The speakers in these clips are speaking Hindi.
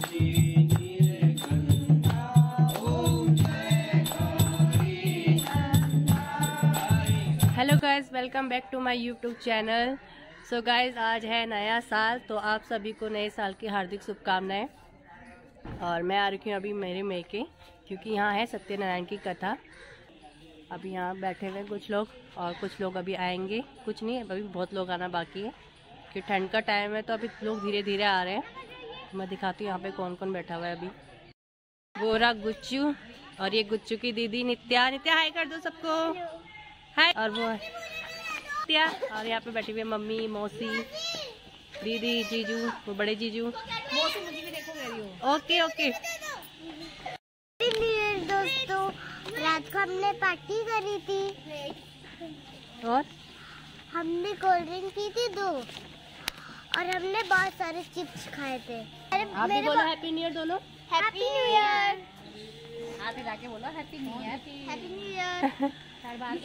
Hello guys welcome back to my YouTube channel so guys आज है नया साल तो आप सभी को नए साल की हार्दिक शुभकामनाएँ। और मैं आ रही हूँ अभी मेरे मेके, क्योंकि यहाँ है सत्यनारायण की कथा। अभी यहाँ बैठे हुए कुछ लोग, और कुछ लोग अभी आएँगे। कुछ नहीं, अभी बहुत लोग आना बाकी है, क्योंकि ठंड का टाइम है तो अभी लोग धीरे धीरे आ रहे हैं। मैं दिखाती हूँ यहाँ पे कौन कौन बैठा हुआ है अभी। गोरा गुच्चू और ये गुच्चू की दीदी नित्या। नित्या हाय कर दो सबको। हाय। और वो नित्या। और यहाँ पे बैठी हुई है मम्मी मौसी दीदी जीजू वो बड़े जीजू। मौसी मुझे भी देखो कह रही हूँ ओके ओके। दोस्तों रात को हमने पार्टी करी थी। और? हमने कोल्ड ड्रिंक पी थी दो। और हमने बहुत सारे चिप्स खाए थे। अरे आप मेरे बोलो हैप्पी न्यू ईयर दोनों। हैप्पी न्यू ईयर के बोलो happy new year happy new year हर बार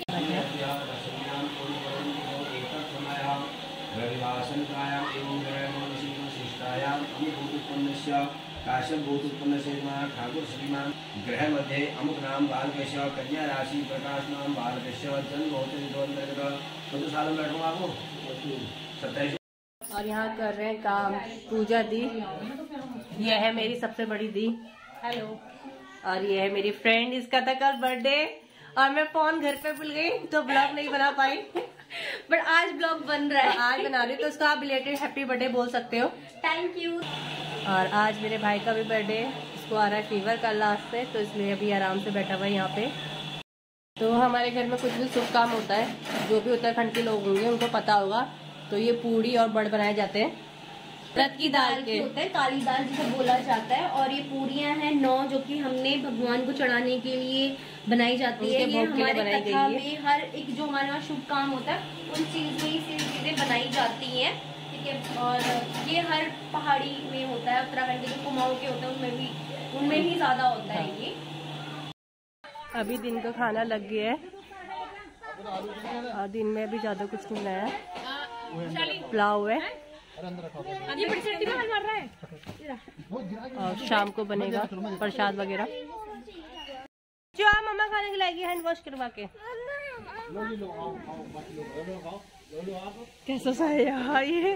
काश्यभूतोत्पन्नस्य ठाकुर श्रीमान ग्रह मध्ये अमुक नाम बालकस्य कन्या राशि प्रकाश नाम बालकस्य जन्म होते अंतर्गत कौन साल में बैठूँगा आपको सत्ताईस और यहाँ कर रहे हैं काम। पूजा दी। यह है मेरी सबसे बड़ी दी। हेलो और ये है मेरी फ्रेंड इसका था कल बर्थडे और मैं फ़ोन घर पे भूल गई तो ब्लॉग नहीं बना पाई। बट आज ब्लॉग बन रहा है। आज बना रही तो उसका आप रिलेटेड हैप्पी बर्थडे बोल सकते हो। थैंक यू और आज मेरे भाई का भी बर्थडे उसको आ रहा है फीवर कल लास्ट से तो इसलिए अभी आराम से बैठा हुआ है यहाँ पे। तो हमारे घर में कुछ भी शुभ काम होता है जो भी उत्तराखंड के लोग होंगे उनको पता होगा। तो ये पूड़ी और बड़ बनाए जाते हैं। रत की दाल के होता है काली दाल जिसे बोला जाता है और ये पूरियाँ हैं नौ जो कि हमने भगवान को चढ़ाने के लिए बनाई जाती है। ये हमारे कथा में हर एक जो हमारे यहाँ शुभ काम होता है उन चीज़ में ये चीज़ें बनाई जाती हैं। ठीक है और ये हर पहाड़ी में होता है उत्तराखंड के जो कुमाऊं के होते हैं उनमें भी उनमें ही ज़्यादा होता है ये। अभी दिन का खाना लग गया है। और दिन में अभी ज़्यादा कुछ नहीं बनाया। पुलाव है। और शाम को बनेगा प्रसाद वगैरह। जो आप मम्मा खाने के लाएगी हैंड वॉश करवा के। कैसा सा है यार ये?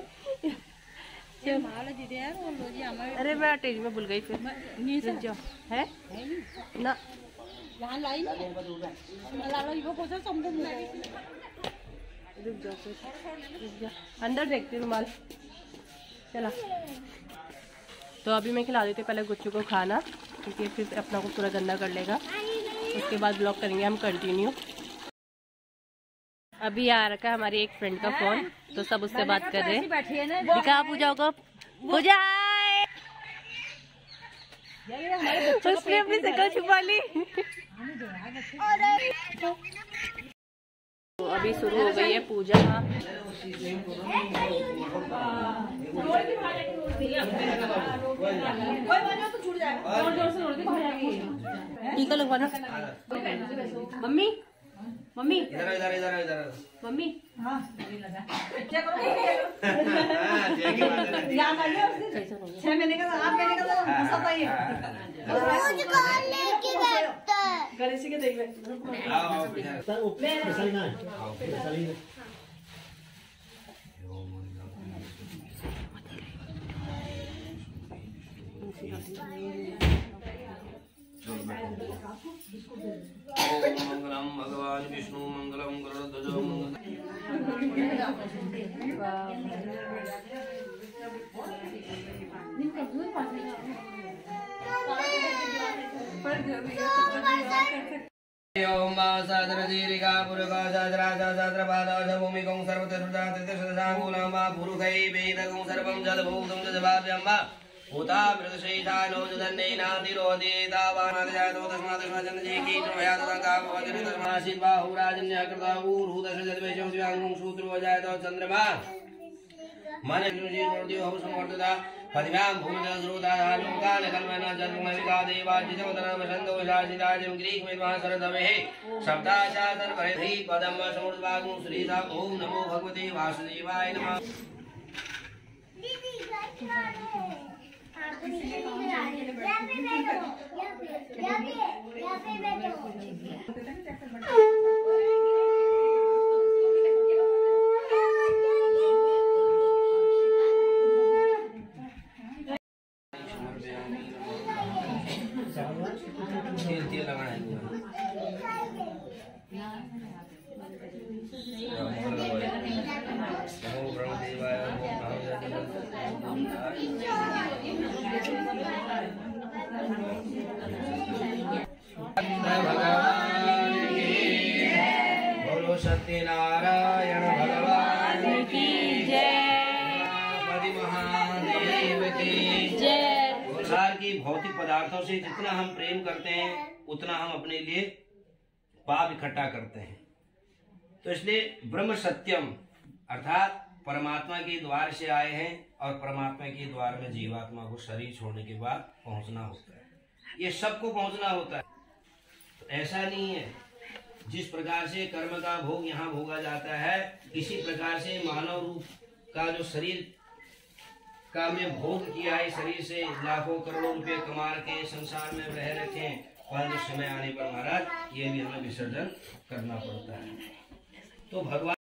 अरे मैं टेज में भूल गई फिर। जो है? ना। जाओ रुक जाओ अंदर देखती रुमाल। चला। तो अभी मैं खिला देती पहले गुच्चू को खाना क्योंकि फिर अपना को पूरा गंदा कर लेगा। उसके बाद ब्लॉग करेंगे हम कंटिन्यू अभी आ रखा है हमारी एक फ्रेंड का फ़ोन तो सब उससे बात कर रहे हैं। दिखा पूजा को। पूजा उसने अपनी शक्ल छुपा ली। तो अभी शुरू हो गई है पूजा। टीका लगवाना। Mummy mummy. इधर इधर इधर इधर मम्मी। हाँ, जय की बात है। रोज कौन लेके बैठता है। आओ, सर ऊपर फिसल ना आओ, इधर। ओम मंगलम भगवान विष्णु मंगलम गरुड़ध्वज ओम सादर दीर्घा पुरगा सादरा सादर भूमिकं सर्वतरुदा तृतशतांगुलं वा पुरुखै वेदकं सर्वं जलभूतं जलभाव्यं वा भूता मृगशैषानो जुदन्नेनातिरोधे तावानादिजातो तस्मादस्माजनजेकी त्रोयातङ्गा भवति तस्मासीत् बाहुराजन्यः कृता ऊरुदश जलवेशं शिवाङ्गं शूद्रो जायतो चन्द्रमा। मन निर्जीवोर्दियो समवर्तता पदिव्यां भूमिदस्रोदालोकान् कल्पना जन्मनिका देवाजितवदनमसन्दो शासिताजं ग्रीक्मेद्मा सरदवेः सप्ताशासनपरिधि पदं समूर्ध्वागुं श्रीधा ॐ नमो भगवते वासुदेवाय नमः। 你吃鸡蛋，鸭皮馒头，鸭皮，鸭皮，鸭皮馒头。सत्यनारायण भगवान की गणपति महादेव की जय संसार की भौतिक पदार्थों से जितना हम प्रेम करते हैं, उतना हम अपने लिए पाप इकट्ठा करते हैं। तो इसलिए ब्रह्म सत्यम, अर्थात परमात्मा के द्वार से आए हैं और परमात्मा के द्वार में जीवात्मा को शरीर छोड़ने के बाद पहुँचना होता है। ये सबको पहुँचना होता है। तो ऐसा नहीं है जिस प्रकार से कर्म का भोग यहाँ भोगा जाता है, इसी प्रकार से मानव रूप का जो शरीर का में भोग किया है शरीर से लाखों करोड़ों रुपए कमा के संसार में रह रखे परंतु समय आने पर महाराज, ये भी हमें विसर्जन करना पड़ता है। तो भगवान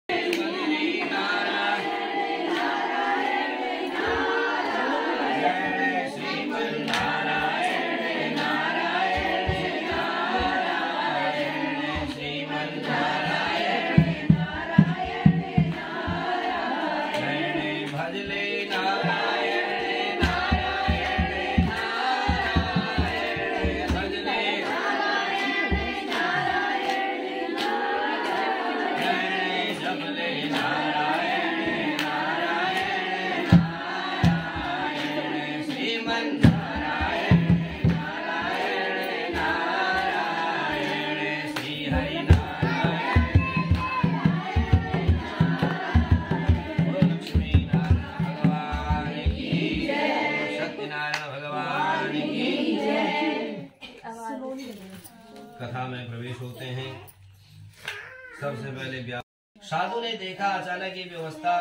कथा में प्रवेश होते हैं। सबसे पहले व्या- साधु ने देखा अचानक ये व्यवस्था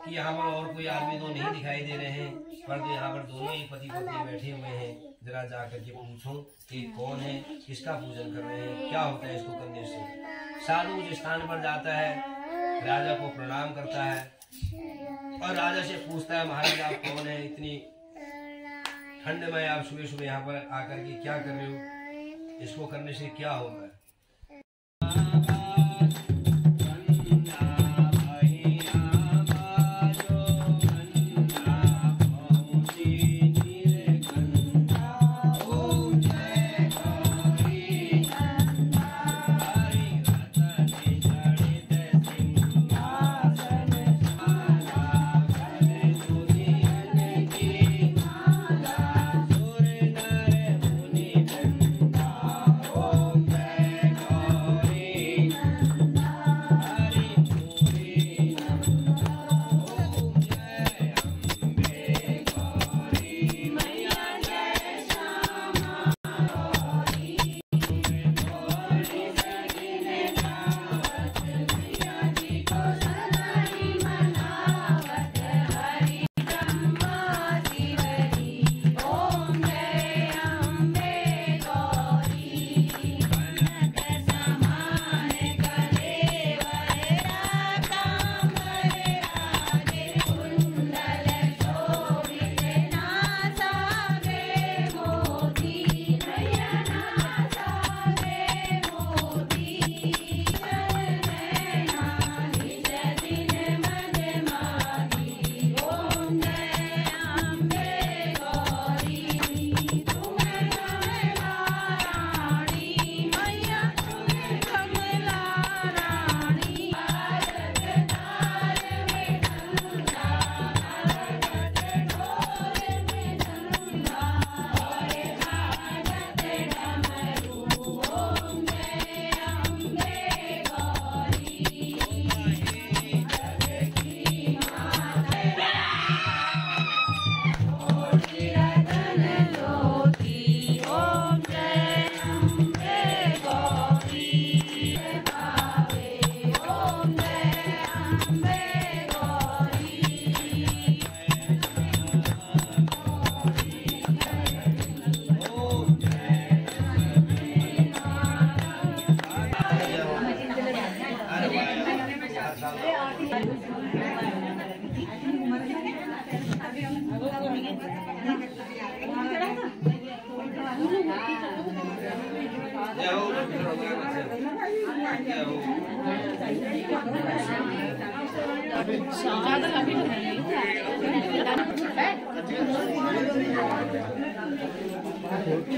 कि यहाँ पर और कोई आदमी तो नहीं दिखाई दे रहे हैं, परंतु यहाँ पर दोनों ही पति पत्नी बैठे हुए हैं। जरा जा करके पूछो कि कौन है, किसका पूजन कर रहे हैं, क्या होता है इसको करने से? साधु उस स्थान पर जाता है, राजा को प्रणाम करता है और राजा से पूछता है, महाराज, आप कौन है? इतनी ठंड में आप सुबह सुबह यहाँ पर आकर के क्या कर रहे हो? इसको करने से क्या होगा?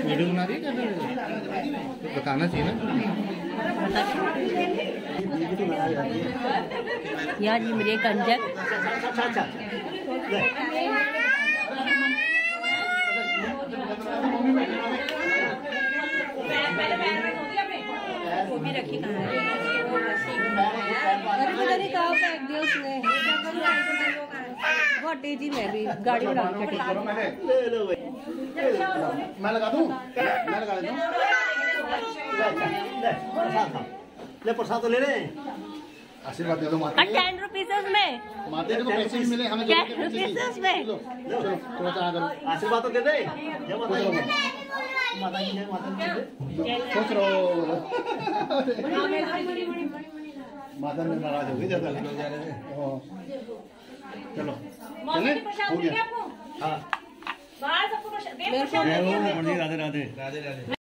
वीडियो बना दी तो बताना चाहिए ना। यहाँ जी मेरे कंजक रखी कहाँ है अरे पता नहीं कहाँ फेंक दिया उसने बहुत तेज़ी में भी गाड़ी में डाल के मैं लगा दूँ मैं लगा देता हूँ ले प्रसाद तो ले रहे आशीर्वाद दे दो माता जी। टेन रुपीज़ में। माता जी को पैसे भी मिले हमें ज़रूरत रुपीज़ में। थोड़ा सा आशीर्वाद तो दे दे। जय माता दी। माता जी जय माता दी। सोच रहो। माता ने नाराज़ हो गई ज़्यादा हाँ। चलो चले। हो गया। हाँ। मेरे को राधे राधे राधे राधे।